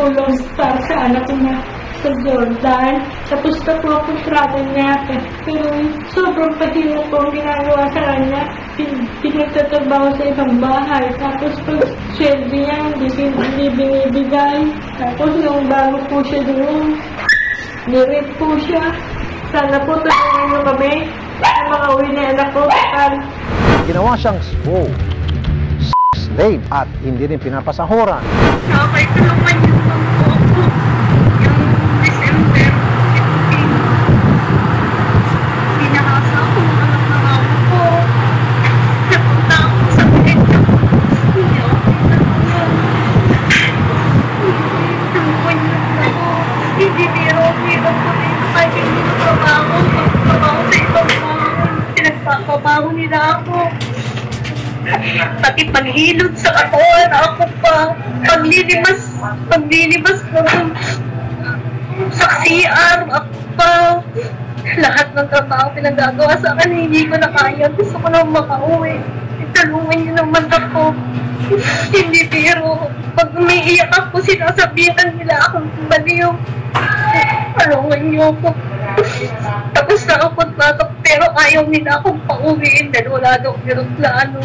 tulong para sa anak ko na sa Jordan. Tapos na po ako trato niya. Pero sobrang pahirap po ang ginagawa sa kanya. Pin- Pinagtatrabaho sa ibang bahay. Tapos pag sweldo niya, hindi, bin- hindi binibigay. Tapos nung bago po siya doon, nirip po siya. Sana po tulungan niyo kami sa mga uwi na anak ko. Ginawa siyang wow, slave at hindi rin pinapasahuran. Okay, tulungan niyo po ako. Yung December 15, pinahasa ako ng anak ng amo ko. Napunta ako sa pinito. Hindi ako tinanong. Tulungan niyo po ako. Hindi biro, biro po rin. Kahit hindi ko trabaho, magtrabaho sa ibang mga nila ako. Pati paghilod sa katawan, ako pa. Paglilimas, paglilimas ko ng saksiyan, ako pa. Lahat ng trabaho pinagagawa sa akin, hindi ko na kaya. Gusto ko na makauwi. Tulungan niyo naman ako. Hindi biro. Pag umiiyak ako, sinasabihan nila akong baliw. Tulungan niyo ako. Tapos na ako batok, pero ayaw nila akong pauwiin dahil wala daw aeroplano.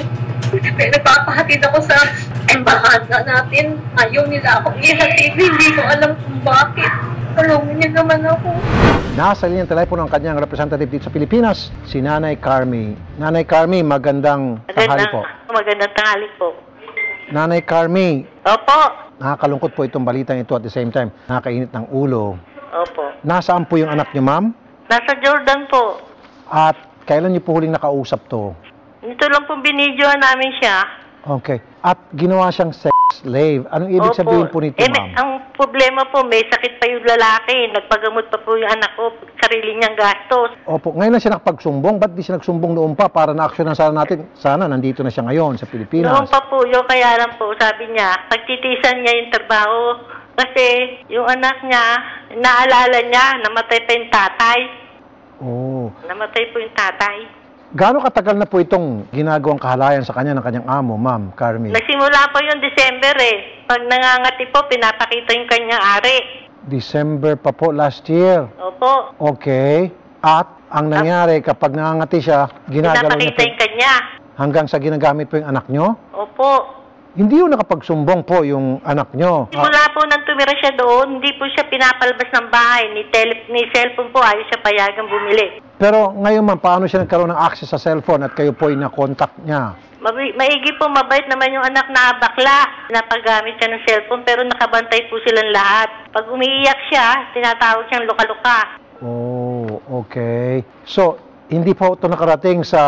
Kaya nagpapahatid ako sa embahada natin. Ayaw nila akong ihatid. Hindi ko alam kung bakit. Tulungan niyo naman ako. Nasa linyang telepono ang kanyang representative dito sa Pilipinas, si Nanay Carmi. Nanay Carmi, magandang tanghali po. magandang tanghali po. Nanay Carmi, Opo. nakakalungkot po itong balitang ito at the same time, nakakainit ng ulo. Opo. Nasaan po yung anak niyo, ma'am? Nasa Jordan po. At kailan niyo po huling nakausap to? Ito lang po binidyohan namin siya. Okay. At ginawa siyang sex slave. Anong ibig Opo. sabihin po nito, Eh, ma'am? ang problema po, may sakit pa yung lalaki. Nagpagamot pa po yung anak ko. Sarili niyang gastos. Opo, ngayon na siya nakapagsumbong. Ba't di siya nagsumbong noon pa para na-action sana natin? Sana nandito na siya ngayon sa Pilipinas. Noon pa po, yung kaya lang po, sabi niya, pagtitisan niya yung trabaho. Kasi yung anak niya, naalala niya, namatay pa yung tatay. Oh. Namatay po yung tatay. Gaano katagal na po itong ginagawang kahalayan sa kanya ng kanyang amo, ma'am, Carmi? Nagsimula po yung December eh. Pag nangangati po, pinapakita yung kanyang ari. December pa po last year. Opo. Okay. At ang nangyari, kapag nangangati siya, ginagalaw niya Pinapakita po yung kanya. hanggang sa ginagamit po yung anak nyo? Opo. Hindi yung nakapagsumbong po yung anak nyo. Simula po nang tumira siya doon, hindi po siya pinapalabas ng bahay. Ni, tele, ni cellphone po, ayaw siya payagang bumili. pero ngayon, ma'am, paano siya nagkaroon ng access sa cellphone at kayo po ay na-contact niya? Mabi- maigi po, mabait naman yung anak na bakla. Napagamit siya ng cellphone pero nakabantay po silang lahat. Pag umiiyak siya, tinatawag siyang luka-luka. Oh, okay. So, hindi po ito nakarating sa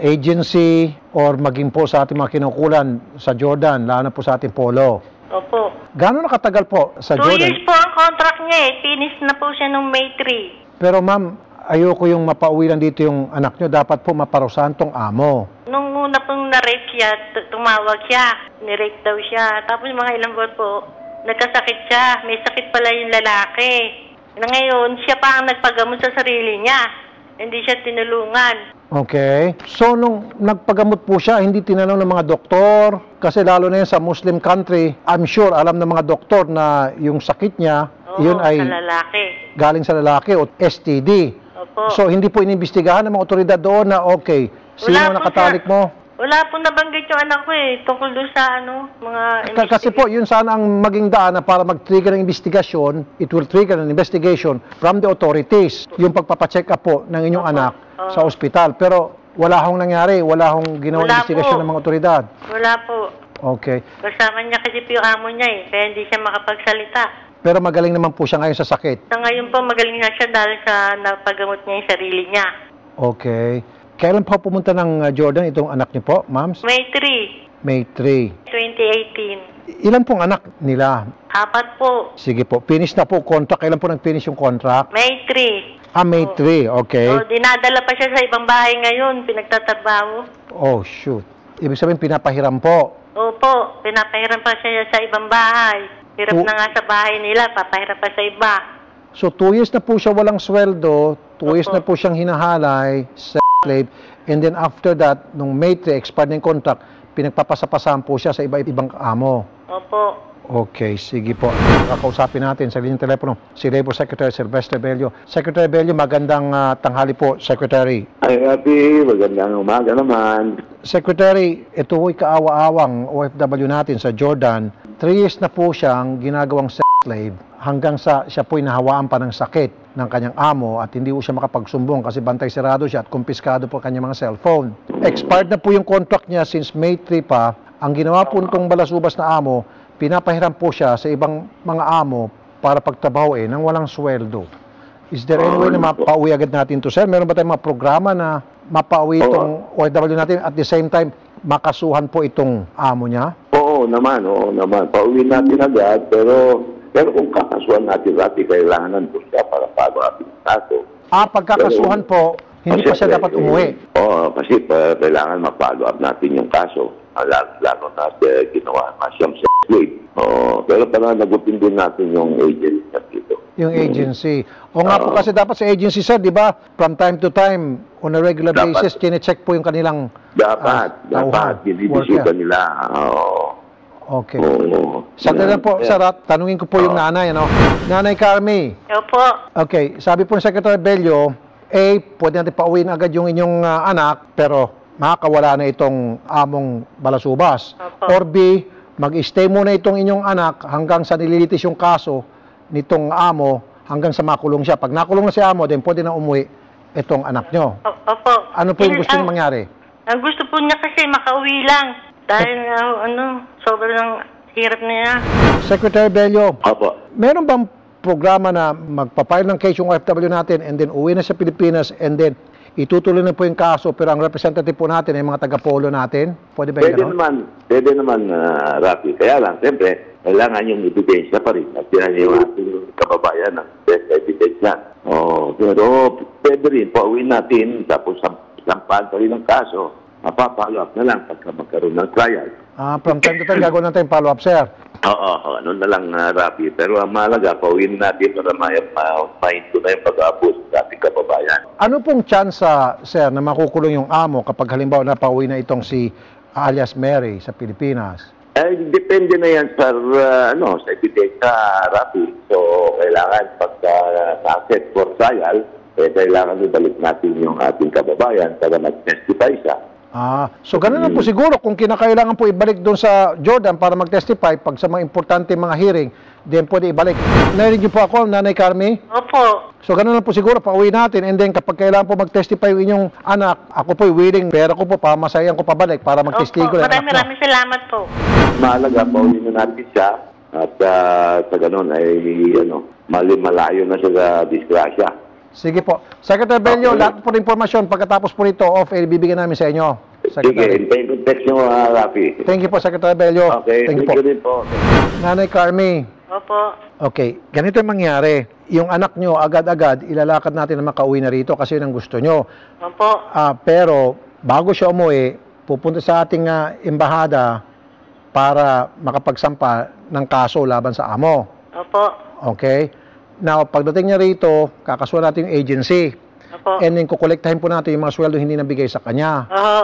agency or maging po sa ating mga kinukulan sa Jordan, lalo na po sa ating polo. Opo. Gano'n nakatagal po sa Two Jordan? years po ang contract niya eh. Finish na po siya nung May 3. Pero ma'am, ayoko yung mapauwi lang dito yung anak nyo. Dapat po maparusahan tong amo. Nung una pong na-rape siya, tumawag siya. Ni-rape daw siya. Tapos mga ilang buwan po, nagkasakit siya. May sakit pala yung lalaki. Na ngayon, siya pa ang nagpagamot sa sarili niya. Hindi siya tinulungan. Okay? So, nung nagpagamot po siya, hindi tinanong ng mga doktor. Kasi lalo na yun sa Muslim country, I'm sure alam ng mga doktor na yung sakit niya, Oo, yun ay sa lalaki. galing sa lalaki o STD. Opo. So, hindi po inimbestigahan ng mga otoridad doon na, okay, sino Wala po, nakatalik sir. mo? Wala po nabanggit yung anak ko eh. Tungkol doon sa ano, mga... Ka- Kasi po, yun sana ang maging daan na para mag-trigger ng investigasyon, it will trigger an investigation from the authorities, yung pagpapacheck up po ng inyong Opo. anak Oo. sa ospital. Pero wala hong nangyari, wala hong ginawa Wala investigasyon po. ng mga otoridad. Wala po. Okay. Kasama niya kasi po yung amo niya eh. Kaya hindi siya makapagsalita. Pero magaling naman po siya ngayon sa sakit. Sa ngayon po, magaling na siya dahil sa napagamot niya yung sarili niya. Okay. Kailan po pumunta ng uh, Jordan itong anak niyo po, ma'am? May 3, May 3. 2018. Ilan pong anak nila? Apat po. Sige po, finish na po contract. Kailan po nag-finish yung contract? May 3. Ah, May 3. Okay. So, dinadala pa siya sa ibang bahay ngayon, pinagtatrabaho. Oh, shoot. Ibig sabihin, pinapahiram po. Opo, pinapahiram pa siya sa ibang bahay. Hirap O- na nga sa bahay nila, papahiram pa sa iba. So, two years na po siya walang sweldo, two years Opo. na po siyang hinahalay, sex slave, and then after that, nung May 3, expired yung contract, pinagpapasapasahan po siya sa iba-ibang amo. Opo. Okay, sige po. Kakausapin natin sa linyang telepono si Labor Secretary Silvestre Bello. Secretary Bello, magandang ah, tanghali po, Secretary. Ay, happy. Magandang umaga naman. Secretary, ito po'y kaawa-awang OFW natin sa Jordan. Three years na po siyang ginagawang sex slave hanggang sa siya po'y nahawaan pa ng sakit ng kanyang amo at hindi po siya makapagsumbong kasi bantay sarado siya at kumpiskado po kanyang mga cellphone. Expired na po yung contract niya since May 3 pa. Ang ginawa po nitong balasubas na amo, pinapahiram po siya sa ibang mga amo para pagtrabahoin ng walang sweldo. Is there any way na mapauwi agad natin to, sir? Meron ba tayong mga programa na mapauwi itong OFW natin at the same time makasuhan po itong amo niya? Oo naman, oo naman. Pauwi natin agad, pero pero kung kakasuhan natin Rafi, kailangan nandun siya para pago ating kaso. Ah, pagkakasuhan po, hindi pa siya dapat umuwi. Oo, kasi pa, kailangan ma-follow up natin yung kaso. Ah, Lalo, lalo na uh, ginawa na siyang slave. Oo, pero para nagutin din natin yung agent na dito. Yung agency. O nga po Oo. kasi dapat sa agency, sir, di ba? From time to time, on a regular Dapat. basis, chinecheck po yung kanilang Dapat, ah, dapat, worker. nila. Oo. Okay. Oo. Sa Yan. po, Yan. sir, at tanungin ko po yung nanay, ano? Nanay Carmi, Opo. okay, sabi po ni Secretary Bello, A, pwede natin pauwiin agad yung inyong ah, anak, pero makakawala na itong among balasubas. Opo. Or B, mag-stay muna itong inyong anak hanggang sa nililitis yung kaso nitong amo hanggang sa makulong siya. Pag nakulong na si amo, then pwede na umuwi itong anak nyo. O- Opo. Ano po yung gusto ang- mangyari? Ang gusto po niya kasi makauwi lang. Dahil ah, ano, sobrang hirap niya. Secretary Bello, Opo. meron bang programa na magpapile ng case yung OFW natin and then uwi na sa Pilipinas and then itutuloy na po yung kaso pero ang representative po natin ay mga taga-polo natin? Pwede ba yung Pwede naman, pwede naman, uh, Rafi. Kaya lang, siyempre, kailangan yung ebidensya pa rin. At yan yung ating kababayan ng best ebidensya. Oh, pero pwede rin, pauwi natin, tapos sam- sampahan pa rin ang kaso. Mapapalo up na lang pagka magkaroon ng trial. Ah, from time to time gagawin natin yung follow-up, sir. Oo, oo, ano na lang, uh, Rafi. Pero ang mahalaga, pauwi natin para ma- ma- ma-into na yung pag-aabos sa ating kababayan. Ano pong tsansa, sir, na makukulong yung amo kapag halimbawa napauwi na itong si alias Mary sa Pilipinas? Eh, depende na yan sa, uh, ano, sa ebidensya, Rafi. So, kailangan pagka na-set for trial, eh, kailangan ibalik natin yung ating kababayan para mag-testify siya. Ah, so ganun lang po siguro kung kinakailangan po ibalik doon sa Jordan para mag-testify pag sa mga importante mga hearing, then pwede ibalik. Narinig niyo po ako, Nanay Carmi? Opo. So ganun lang po siguro, pauwi natin and then kapag kailangan po mag-testify yung inyong anak, ako po willing, pera ko po, pamasayan ko pabalik para Opo. mag-testigo anak Maraming maraming salamat po. Mahalaga, pauwi na natin siya at ah, sa ganun ay, ano, mali malayo na siya sa disgrasya. Sige po. Secretary Bello, Okay. lahat po ng impormasyon pagkatapos po nito, off air, bibigyan namin sa inyo. Sige, Secretary. ko text nyo, uh, Rafi. Thank you po, Secretary Bello. Okay, Thank you thank po. you din po. Nanay Carmi, Opo. okay, ganito yung mangyari. Yung anak nyo, agad-agad, ilalakad natin na makauwi na rito kasi yun ang gusto nyo. Opo. Ah, pero, bago siya umuwi, pupunta sa ating ah, embahada para makapagsampa ng kaso laban sa amo. Opo. Okay? Now, pagdating niya rito, kakasuhan natin yung agency. Opo. And then, kukolektahin po natin yung mga sweldo hindi nabigay sa kanya. Oo.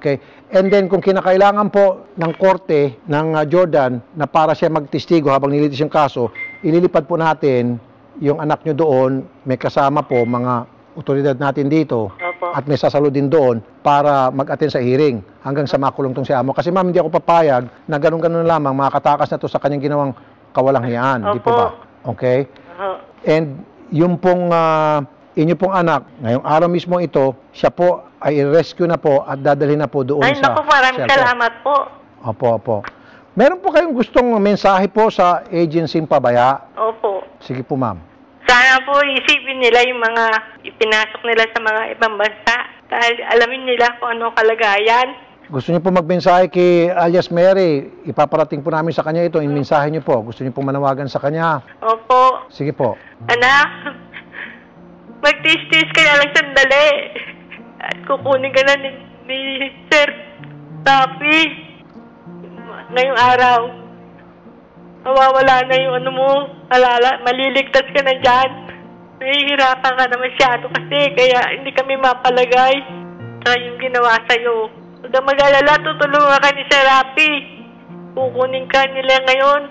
Okay? And then, kung kinakailangan po ng korte ng ah, Jordan na para siya magtestigo habang nilitis yung kaso, ililipad po natin yung anak nyo doon, may kasama po mga otoridad natin dito Opo. at may sasalo din doon para mag-attend sa hearing hanggang sa makulong tong si amo. Kasi ma'am, hindi ako papayag na ganun-ganun lamang makakatakas na to sa kanyang ginawang kawalanghiyaan. Hindi po Opo. ba? Okay? Oo. And yung pong ah, inyo pong anak, ngayong araw mismo ito, siya po ay rescue na po at dadalhin na po doon Ay, sa naku, maraming salamat po. Opo, opo. Meron po kayong gustong mensahe po sa agency pabaya? Opo. Sige po, ma'am. Sana po isipin nila yung mga ipinasok nila sa mga ibang bansa. Dahil alamin nila kung ano kalagayan. Gusto niyo po magmensahe kay alias Mary, ipaparating po namin sa kanya ito, yung mensahe niyo po. Gusto niyo po manawagan sa kanya. Opo. Sige po. Anak, magtis-tis ka na lang sandali. At kukunin ka na ni, ni Sir Tapi. Ngayong araw. Mawawala na yung ano mo. Alala, maliligtas ka na dyan. Nahihirapan ka na masyado kasi kaya hindi kami mapalagay sa yung ginawa sa'yo. Huwag kang mag-alala, tutulungan ka ni Sir Rapi. kukunin ka nila ngayon.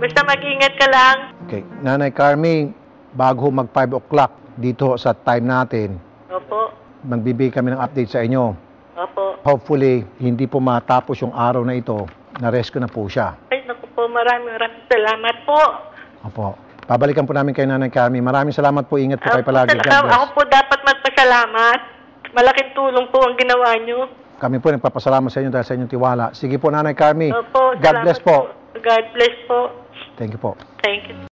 Basta mag-ingat ka lang. Okay. Nanay Carmi, bago mag 5 o'clock dito sa time natin, Opo. magbibigay kami ng update sa inyo. Opo. Hopefully, hindi po matapos yung araw na ito, na-rescue na po siya. Ay, naku po, maraming maraming salamat po. Opo. Babalikan po namin kay Nanay Carmi. Maraming salamat po. Ingat po kayo palagi. bless. ako po dapat magpasalamat. Malaking tulong po ang ginawa nyo. Kami po nagpapasalamat sa inyo dahil sa inyong tiwala. Sige po, Nanay Carmi. Opo, God bless salamat po. God bless po. Thank you po. Thank you.